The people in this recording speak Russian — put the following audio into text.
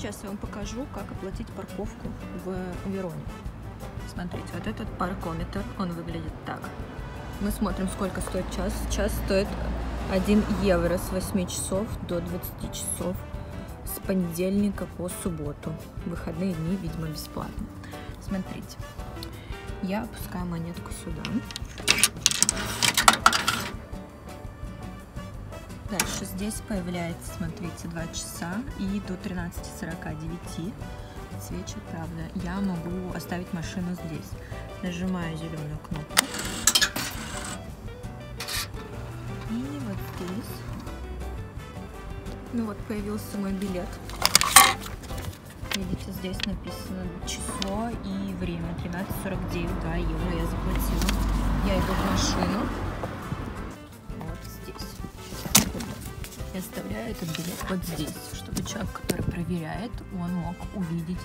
сейчас я вам покажу, как оплатить парковку в Вероне. Смотрите, вот этот паркометр, он выглядит так. Мы смотрим, сколько стоит час. Час стоит 1 евро с 8 часов до 20 часов с понедельника по субботу. Выходные дни, видимо, бесплатно. Смотрите, я опускаю монетку сюда. Дальше здесь появляется, смотрите, 2 часа и до 13.49 свечи, правда. Я могу оставить машину здесь. Нажимаю зеленую кнопку. И вот здесь. Ну вот, появился мой билет. Видите, здесь написано число и время. 13.49, 2 евро я заплатила. Я иду в машину. Я оставляю этот билет вот здесь, чтобы человек, который проверяет, он мог увидеть.